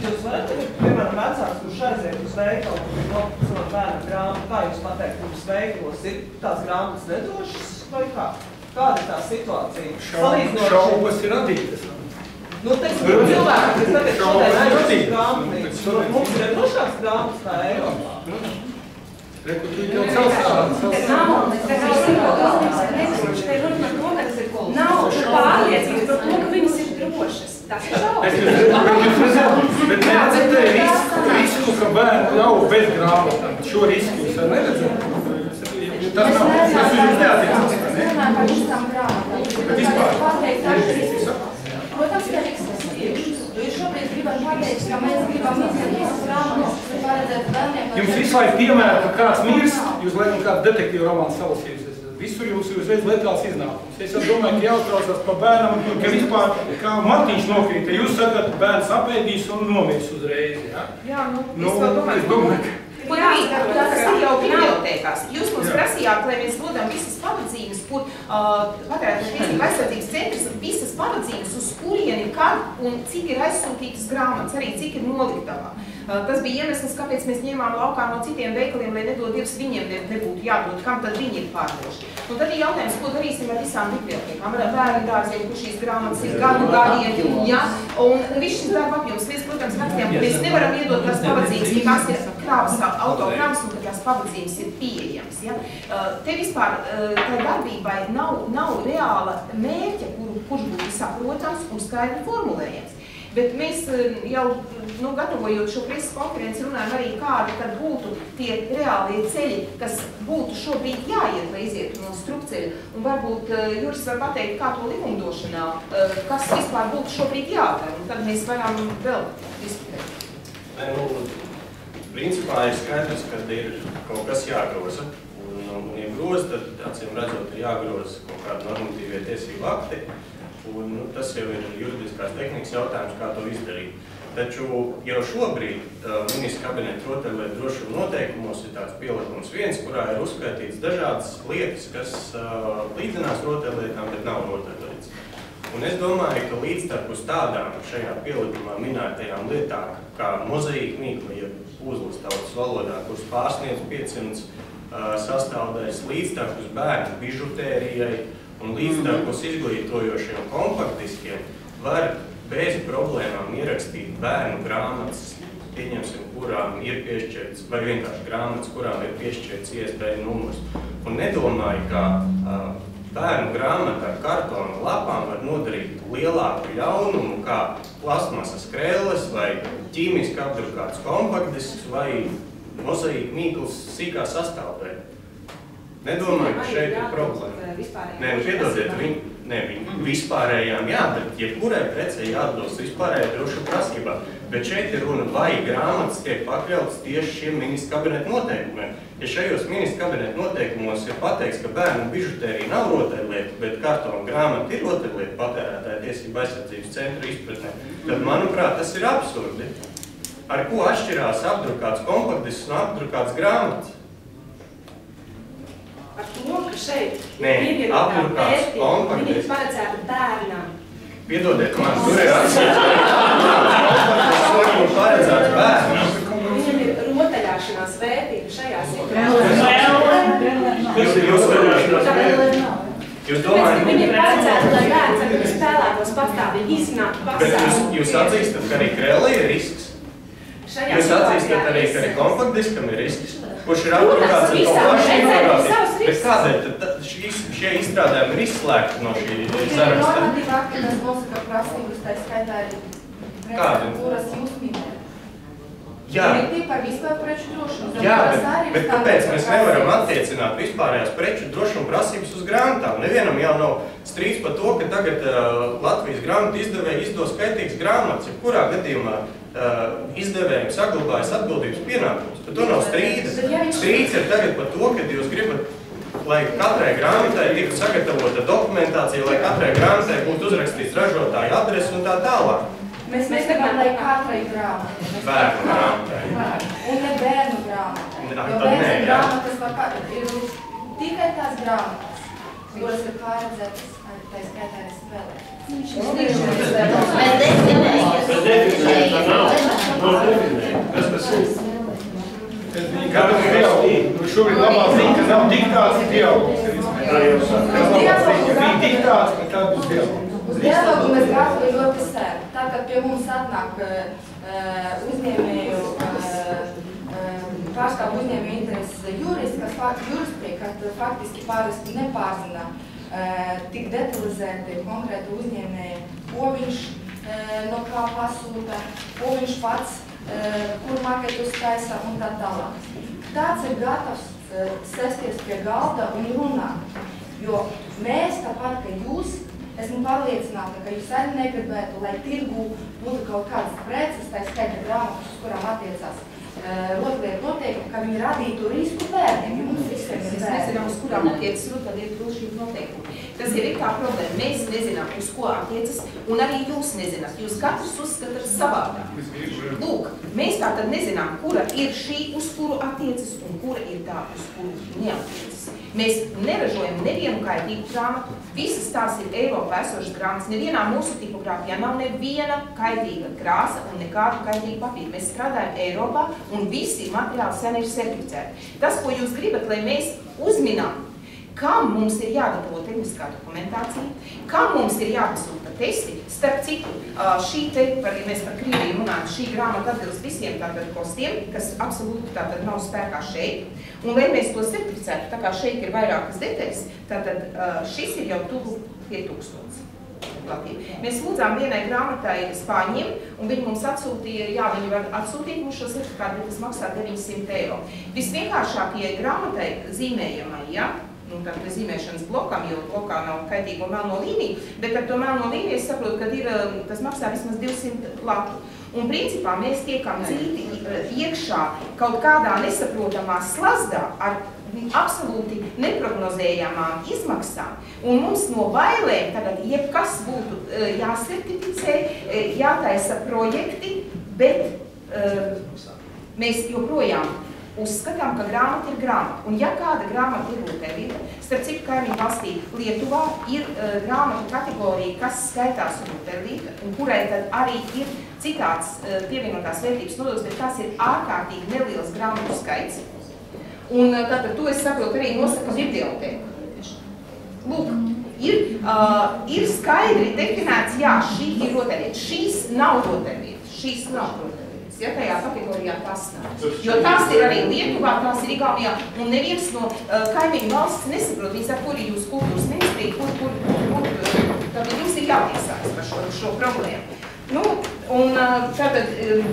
Jūs varat, piemēram, vecāks, kurš aiziet uz veikalu, kur nopirkt savu bērnu grāmatu, kā jūs pateikt, mums veikalos ir tās grāmatas nedošas vai kā? Kāda ir tā situācija? Salīdzinot Šaubas ir radītas. Nu, teiksim, cilvēki, kas tagad šodien Protams. grāmatnīcu, nu, mums ir drošāks grāmatas kā Eiropā. Reku, tu jau cels ārā, cels ārā. Nav, tas ir ka tas ir nav pārliecības par to, ka viņas ir drošas. Tas ir šaubas. jūs bet neredzat risku, risku, ka bērni nav bez grāmatām. Šo risku jūs neredzat. Tas nav, tas jūs neatiecas. Es runāju par šitām grāmatām. Bet vispār. Pateikt, ka risks. Protams, ka risks ir. Jūs šobrīd gribat pateikt, ka mēs gribam izdarīt visas grāmatas, kas ir paredzētas bērniem. Jums visu laiku piemēra, ka kāds mirst, jūs laikam kādu detektīvu romānu salasījusies. Visur jums ir uzreiz letāls iznākums. Es jau domāju, ka jāuztraucas par bērnam, ka vispār kā Martiņš nokrīt, jūs sakat, bērns apēdīs un nomirs uzreiz. Ja? Jā, nu, Nu, es vēl domāju, es domāju, ka Un arī tas ir jau bibliotekās. Jūs mums Jā. prasījāt, lai mēs dodam visas pavadzīmes, kur uh, patērētāju tiesību aizsardzības centrs visas pavadzīmes, uz kurieni, kad un cik ir aizsūtītas grāmatas, arī cik ir noliktavā. Uh, tas bija iemesls, kāpēc mēs ņēmām laukā no citiem veikaliem, lai nedod divas viņiem ne, nebūtu jādod, kam tad viņi ir pārdoši. Un tad ir jautājums, ko darīsim ar visām bibliotekām, ar bērnu dārziem, kur šīs grāmatas ir gadu gadiem, ja? Un viss šis darba apjoms, mēs, protams, rakstījām, ka mēs nevaram iedot tās pavadzīmes, ka tās ir krāvas, autokrāvas un ka tās pavadzīmes ir pieejamas. Ja? Uh, Te vispār uh, tai darbībai nav, nav reāla mērķa, kuru, kurš būtu saprotams un skaidri formulējams. Bet mēs uh, jau, nu, gatavojot šo preses konferenci, runājam arī, kādi tad būtu tie reālie ceļi, kas būtu šobrīd jāiet, lai izietu no strupceļa. Un varbūt uh, Juris var pateikt, kā to likumdošanā, uh, kas vispār būtu šobrīd jādara, un tad mēs varam vēl diskutēt. Nu, principā ir skaidrs, ka ir kaut kas jāgroza. Un, un ja groza, tad acīm redzot, ir jāgroza kaut kādi normatīvie tiesību akti. Un, nu, tas jau ir juridiskās tehnikas jautājums, kā to izdarīt. Taču jau šobrīd uh, ministra kabineta rotaļlietu drošuma noteikumos ir tāds pielikums viens, kurā ir uzskaitīts dažādas lietas, kas uh, līdzinās rotaļlietām, bet nav rotaļlietas. Un es domāju, ka līdztekus tādām šajā pielikumā minētajām lietām, kā mozaīka mīkla, ja uzlas tautas valodā, kuras pārsniedz 500 uh, sastāvdaļas, līdztekus bērnu bižutērijai un līdztekus izglītojošiem kompaktiskiem, var bez problēmām ierakstīt bērnu grāmatas, pieņemsim, kurām ir piešķirts, vai vienkārši grāmatas, kurām ir piešķirts ISBN numurs. Un nedomāju, ka uh, bērnu grāmata ar kartona lapām var nodarīt lielāku ļaunumu kā plasmasas krēles vai ķīmiski apdrukāts kompaktdisks vai mozaīka mīkls sīkā sastāvdaļa. Nedomāju, ka šeit ir problēma. Nē, nu piedodiet, viņi, ne, viņi vispārējām jā, bet jebkurai precei jāatbilst vispārējai drošu prasībā. Bet šeit ir runa, vai grāmatas tiek pakļautas tieši šiem ministra kabineta noteikumiem. Ja šajos ministra kabineta noteikumos ir pateikts, ka bērnu bižutērija nav rotaļlieta, bet kartona grāmata ir rotaļlieta patērētāja tiesība aizsardzības centra izpratnē, tad, manuprāt, tas ir absurdi. Ar ko atšķirās apdrukāts kompaktdisks un apdrukāts grāmatas? Ka šeit Nē, vērtība, kompakts. viņa ir paredzēta bērnam. Piedodiet, man tur ir atsevišķi paredzēts bērnam. Viņam ir rotaļāšanās vērtība šajā situācijā. Jūs, jūs, jūs, jūs domājat, Viņa ir paredzēta, lai bērns ar viņu spēlētos patstāvīgi iznāktu bet jūs, jūs atzīstat, ka arī krēlē ir risks. Jūs atzīstat arī, ka situācijā kompaktdiskam ir risks, kurš ir apdrukāts ar to pašu ir informāciju. Bet kādēļ tad šīs, šie izstrādājumi ir izslēgti no šī saraksta? Normatīvi akti, kas nosaka prasības, tā skaitā arī Kādi? kuras jūs minējat. Jā, Direktīva par vispār preču drošumu. Jā, bet, bet kāpēc mēs nevaram attiecināt vispārējās preču drošuma prasības uz grāmatām? Nevienam jau nav strīds par to, ka tagad uh, Latvijas grāmatu izdevēji izdos skaitīgas grāmatas, ja kurā gadījumā uh, izdevējiem saglabājas atbildības pienākums. Par to nav strīda. Bet ja viņš- Strīds ir tagad par to, ka jūs gribat, lai katrai grāmatai tiktu sagatavota dokumentācija, lai katrai grāmatai būtu uzrakstīts ražotāja adrese un tā tālāk. Mēs negribam, lai katrai grāmatai. Mēs Bērnu grāmatai. Un ne bērnu grāmatai. Jo bērnu grāmatas var ir tikai tās grāmatas, kuras ir paredzētas ar tā skaitā arī spēlēt. Bet definējot, tā nav. Kas tas ir? Katrs dialogs. Šobrīd labā ziņa, ka nav diktāts, ir dialogs. Tā jau. Tas labā ziņa, bija diktāts, bet tad būs dialogs. Dialogu mēs gājām ļoti sen. Kā pie mums atnāk uh, uzņēmēju, uh, pārstāv uzņēmēju intereses juristi, kas juristi, kas faktiski parasti nepārzina tik detalizēti konkrētu uzņēmēju, ko viņš no kā pasūta, ko viņš pats, kur maketus taisa un tā tālāk. Tāds ir gatavs sēsties pie galda un runāt, jo mēs tāpat, ka jūs Esmu pārliecināta, ka jūs arī negribētu, lai tirgu būtu kaut kādas preces, tā skaita grāmatas, uz kurām attiecās uh, rotaļlietu noteikumi, ka viņi radītu risku bērniem, jo mums visiem ir Mēs bērni. nezinām, uz kurām attiecas rotaļlietu drošību noteikumi. Tas ir tā problēma. Mēs nezinām, uz ko attiecas, un arī jūs nezināt. Jūs katrs uzskatāt savādāk. Lūk, mēs tā tad nezinām, kura ir šī, uz kuru attiecas, un kura ir tā, uz kuru neattiecas. Mēs neražojam nevienu kaitīgu grāmatu. Visas tās ir Eiropā esošas grāmatas. Nevienā mūsu tipogrāfijā nav neviena kaitīga krāsa un nekāda kaitīga papīra. Mēs strādājam Eiropā un visi materiāli sen ir certificēti. Tas, ko jūs gribat, lai mēs uzminām, kam mums ir jāgatavo tehniskā dokumentācija, kam mums ir jāpasūta testi. Starp citu, šī te, par, ja mēs par Krieviju runājam, šī grāmata atbilst visiem tātad kostiem, kas absolūti tātad nav spēkā šeit. Un lai mēs to certificētu, tā kā šeit ir vairākas detaļas, tātad šis ir jau tuvu pie tūkstots. Latviju. Mēs lūdzām vienai grāmatai spāņiem, un viņi mums atsūtīja, jā, viņi var atsūtīt mums šo certifikātu, bet tas maksā 900 eiro. Visvienkāršākajai grāmatai zīmējamai, ja, nu, zīmēšanas blokam, jo blokā nav kaitīgo melno līniju, bet ar to melno līniju es saprotu, ka ir, um, tas maksā vismaz 200 latu. Un principā mēs tiekam dzīti uh, iekšā kaut kādā nesaprotamā slazdā ar absolūti neprognozējamām izmaksām, un mums no bailēm tagad jebkas būtu uh, jāsertificē, uh, jātaisa projekti, bet mēs joprojām uzskatām, ka grāmata ir grāmata. Un ja kāda grāmata ir rotaļlieta, starp citu kaimiņu valstī Lietuvā ir uh, grāmatu kategorija, kas skaitās rotaļlieta, un kurai tad arī ir citāds uh, pievienotās vērtības nodoklis, bet tas ir ārkārtīgi neliels grāmatu skaits. Un uh, tātad to es saprotu arī nosaka bibliotēka. Lūk, ir, uh, ir skaidri definēts, jā, šī ir rotaļlieta, šīs nav rotaļlieta, šīs nav rotaļlieta ja tajā kategorijā tas nav. Jo tās ir arī Lietuvā, tās ir Igaunijā, un neviens no uh, kaimiņu valsts nesaprot, viņi saka, kur ir jūsu kultūras ministrija, kur, kur, kur, kur, tātad jums ir jātiesājas par šo, šo problēmu. Nu, un uh, tātad uh,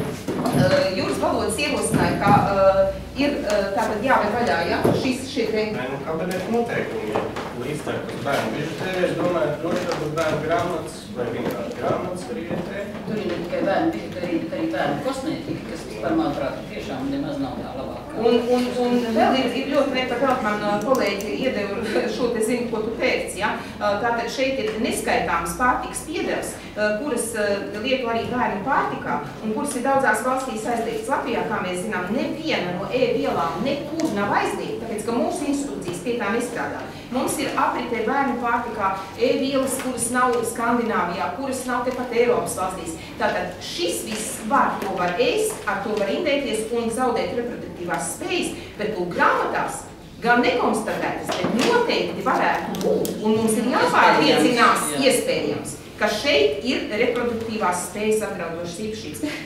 jūras valodas ierosināja, ka uh, ir tātad jāved vaļā, ja, šis šie te... Nē, nu kāpēc noteikumi ir līdztekus bērnu bižutērijas, domāju, droši varbūt bērnu grāmatas vai vienkārši grāmatas var ietēt. Tur ir ne tikai bērnu bižutērija, bet arī bērnu kosmētika, kas vispār, manuprāt, tiešām nemaz nav tā labākā. Un, un, un vēl ir, ir ļoti nepatālt, man kolēģi iedeva šo te zinu, ko tu teici, ja? Tātad šeit ir neskaitāmas pārtikas piedevs, kuras lietu arī bērnu pārtikā, un kuras ir daudzās valstīs aizliegtas. Latvijā, kā mēs zinām, neviena no e-vielām nekur nav aizliegta, tāpēc, ka mūsu institūcijas pie tā nestrādā. Mums ir apritē bērnu pārtikā e-vielas, kuras nav Skandināvijā, kuras nav tepat Eiropas valstīs. Tātad šis viss var, to var ēst, ar to var indēties un zaudēt reproduktīvās spējas, bet lūk grāmatās gan nekonstatētas, bet noteikti varētu būt, un mums ir jāpārliecinās Iespējams, ka šeit ir reproduktīvās spējas apdraudošas īpašības.